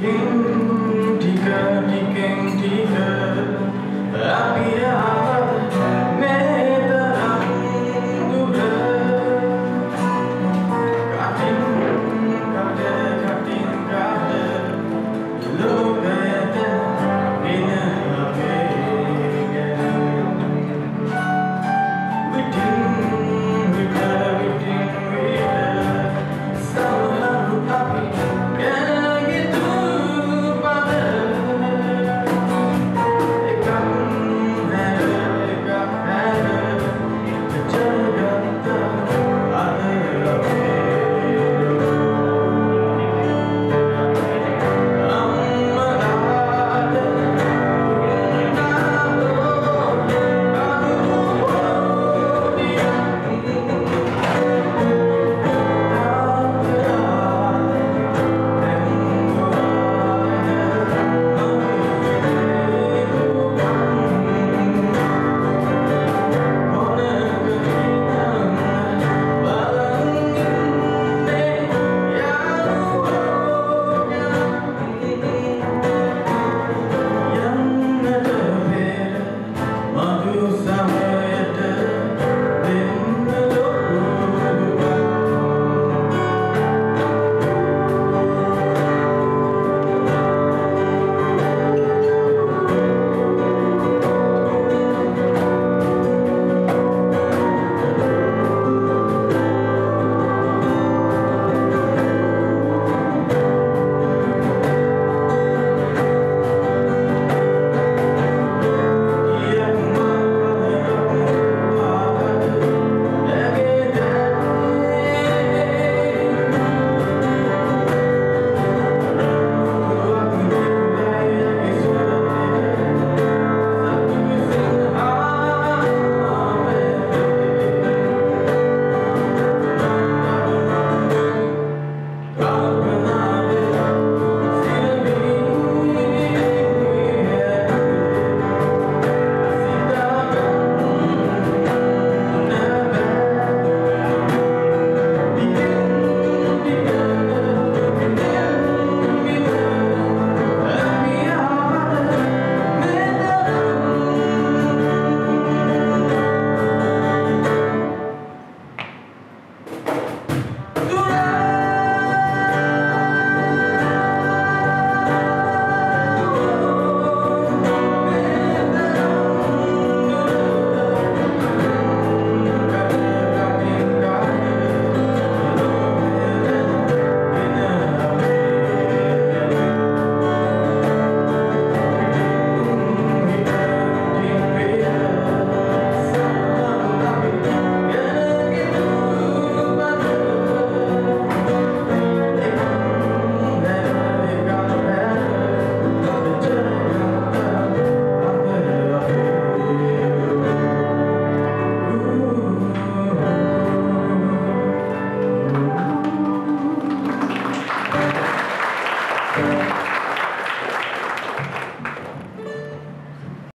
Indica, indica, indica, la.